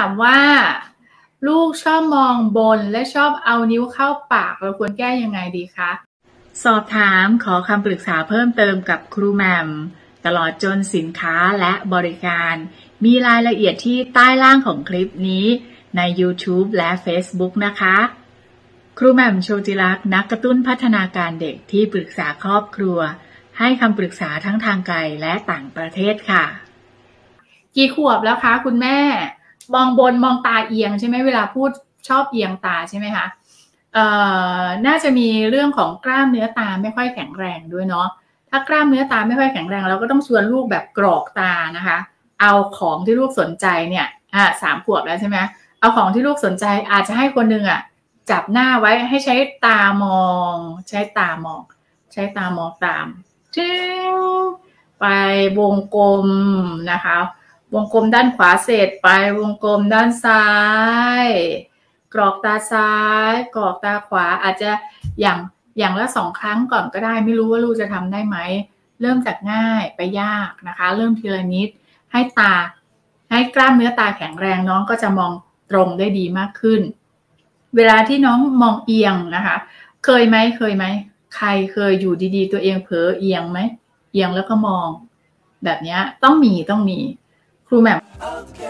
ามว่า ลูกชอบมองบนและชอบเอานิ้วเข้าปากเราควรแก้ยังไงดีคะ สอบถามขอคำปรึกษาเพิ่มเติมกับครูแมมตลอดจนสินค้าและบริการ มีรายละเอียดที่ใต้ล่างของคลิปนี้ใน YouTube และ Facebook นะคะ ครูแหม่มโชติรักษ์นักกระตุ้นพัฒนาการเด็กที่ปรึกษาครอบครัว ให้คำปรึกษาทั้งทางไกลและต่างประเทศค่ะ กี่ขวบแล้วคะคุณแม่ มองบนมองตาเอียงใช่ไหมเวลาพูดชอบเอียงตาใช่ไหมคะเอ่อน่าจะมีเรื่องของกล้ามเนื้อตาไม่ค่อยแข็งแรงด้วยเนาะถ้ากล้ามเนื้อตาไม่ค่อยแข็งแรงเราก็ต้องชวนลูกแบบกรอกตานะคะ เอาของที่ลูกสนใจเนี่ยอ่าสามขวบแล้วใช่ไหมเอาของที่ลูกสนใจอาจจะให้คนหนึ่งอะจับหน้าไว้ให้ใช้ตามอง ใช้ตามอง ใช้ตามองตามจึงไปวงกลมนะคะ วงกลมด้านขวาเสร็จไปวงกลมด้านซ้าย กรอกตาซ้าย กรอกตาขวาอาจจะอย่างอย่างละสองครั้งก่อนก็ได้ ไม่รู้ว่าลูกจะทำได้ไหม เริ่มจากง่ายไปยากนะคะ เริ่มทีละนิดให้ตา ให้กล้ามเนื้อตาแข็งแรงน้องก็จะมองตรงได้ดีมากขึ้น เวลาที่น้องมองเอียงนะคะ เคยไหมเคยไหมใครเคยอยู่ดีๆ ตัวเองเผลอเอียงไหมเอียงแล้วก็มอง แบบนี้ต้องมีต้องมี ครูแหม่ม Okay.